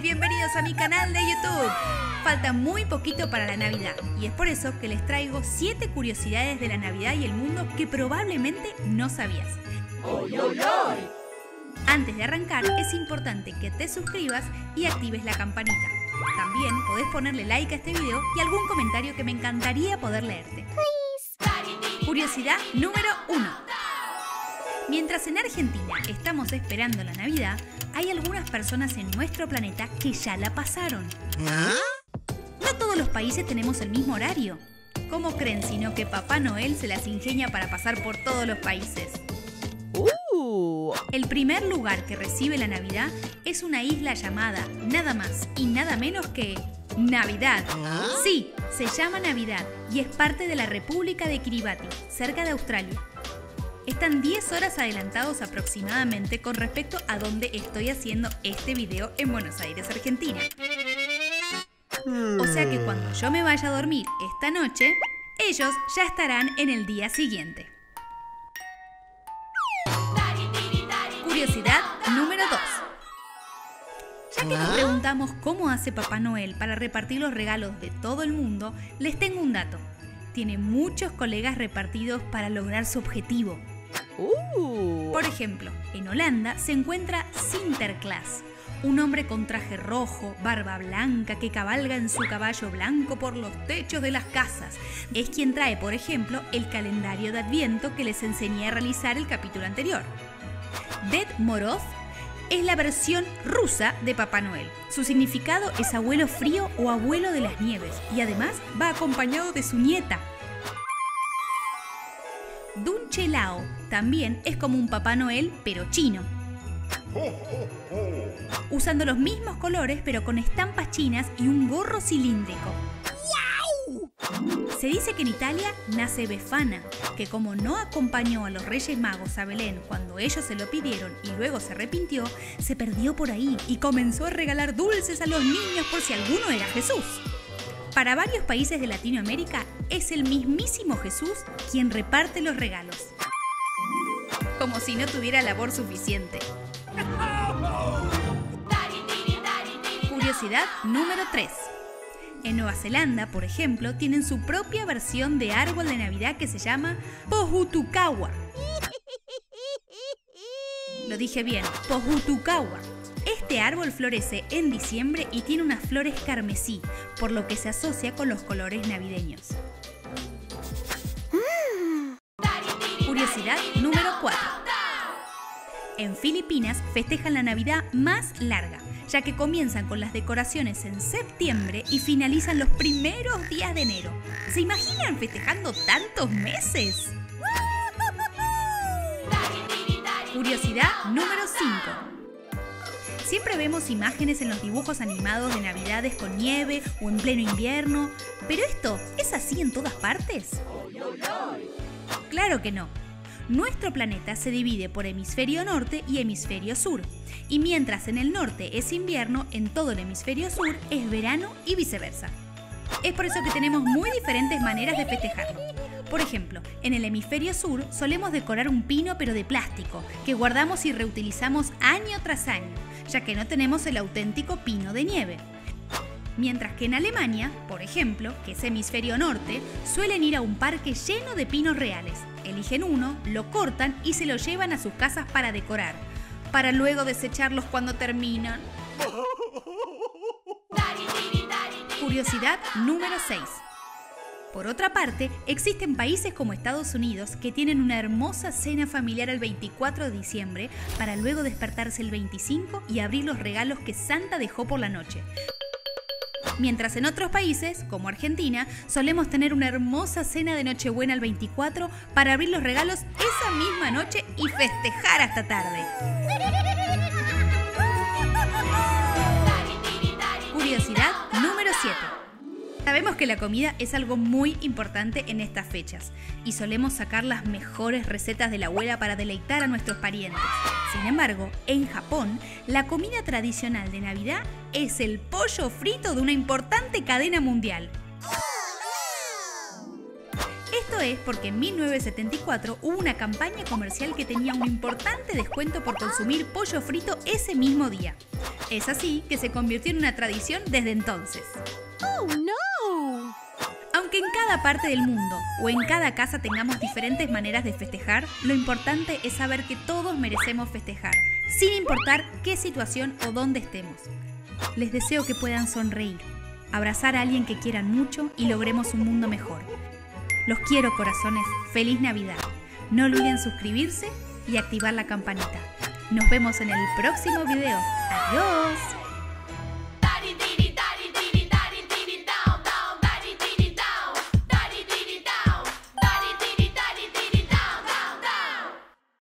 bienvenidos a mi canal de YouTube. Falta muy poquito para la Navidad y es por eso que les traigo 7 curiosidades de la Navidad y el mundo que probablemente no sabías. Antes de arrancar es importante que te suscribas y actives la campanita. También podés ponerle like a este video y algún comentario que me encantaría poder leerte. Curiosidad número 1. Mientras en Argentina estamos esperando la Navidad, hay algunas personas en nuestro planeta que ya la pasaron. No todos los países tenemos el mismo horario. ¿Cómo creen sino que Papá Noel se las ingenia para pasar por todos los países? Uh. El primer lugar que recibe la Navidad es una isla llamada nada más y nada menos que Navidad. Sí, se llama Navidad y es parte de la República de Kiribati, cerca de Australia están 10 horas adelantados aproximadamente con respecto a donde estoy haciendo este video en Buenos Aires, Argentina. O sea que cuando yo me vaya a dormir esta noche, ellos ya estarán en el día siguiente. Curiosidad número 2. Ya que nos preguntamos cómo hace Papá Noel para repartir los regalos de todo el mundo, les tengo un dato. Tiene muchos colegas repartidos para lograr su objetivo, Uh. Por ejemplo, en Holanda se encuentra Sinterklaas, un hombre con traje rojo, barba blanca, que cabalga en su caballo blanco por los techos de las casas. Es quien trae, por ejemplo, el calendario de Adviento que les enseñé a realizar el capítulo anterior. Ded Moroz es la versión rusa de Papá Noel. Su significado es abuelo frío o abuelo de las nieves y además va acompañado de su nieta, Dunche Lao también es como un Papá Noel, pero chino. Usando los mismos colores, pero con estampas chinas y un gorro cilíndrico. Se dice que en Italia nace Befana, que como no acompañó a los Reyes Magos a Belén cuando ellos se lo pidieron y luego se arrepintió, se perdió por ahí y comenzó a regalar dulces a los niños por si alguno era Jesús. Para varios países de Latinoamérica es el mismísimo Jesús quien reparte los regalos. Como si no tuviera labor suficiente. Curiosidad número 3. En Nueva Zelanda, por ejemplo, tienen su propia versión de árbol de Navidad que se llama Pohutukawa. Lo dije bien, Pohutukawa este árbol florece en diciembre y tiene unas flores carmesí, por lo que se asocia con los colores navideños. Curiosidad número 4. En Filipinas festejan la Navidad más larga, ya que comienzan con las decoraciones en septiembre y finalizan los primeros días de enero. ¿Se imaginan festejando tantos meses? Curiosidad número 5. Siempre vemos imágenes en los dibujos animados de Navidades con nieve o en pleno invierno, pero esto, ¿es así en todas partes? Claro que no. Nuestro planeta se divide por hemisferio norte y hemisferio sur, y mientras en el norte es invierno, en todo el hemisferio sur es verano y viceversa. Es por eso que tenemos muy diferentes maneras de festejarlo. Por ejemplo, en el hemisferio sur solemos decorar un pino pero de plástico, que guardamos y reutilizamos año tras año, ya que no tenemos el auténtico pino de nieve. Mientras que en Alemania, por ejemplo, que es hemisferio norte, suelen ir a un parque lleno de pinos reales. Eligen uno, lo cortan y se lo llevan a sus casas para decorar, para luego desecharlos cuando terminan. Curiosidad número 6. Por otra parte, existen países como Estados Unidos que tienen una hermosa cena familiar el 24 de diciembre para luego despertarse el 25 y abrir los regalos que Santa dejó por la noche. Mientras en otros países, como Argentina, solemos tener una hermosa cena de Nochebuena el 24 para abrir los regalos esa misma noche y festejar hasta tarde. Curiosidad número 7. Sabemos que la comida es algo muy importante en estas fechas y solemos sacar las mejores recetas de la abuela para deleitar a nuestros parientes. Sin embargo, en Japón, la comida tradicional de Navidad es el pollo frito de una importante cadena mundial. Esto es porque en 1974 hubo una campaña comercial que tenía un importante descuento por consumir pollo frito ese mismo día. Es así que se convirtió en una tradición desde entonces. ¡Oh, no! Cada parte del mundo o en cada casa tengamos diferentes maneras de festejar, lo importante es saber que todos merecemos festejar, sin importar qué situación o dónde estemos. Les deseo que puedan sonreír, abrazar a alguien que quieran mucho y logremos un mundo mejor. Los quiero corazones, feliz Navidad. No olviden suscribirse y activar la campanita. Nos vemos en el próximo video. Adiós.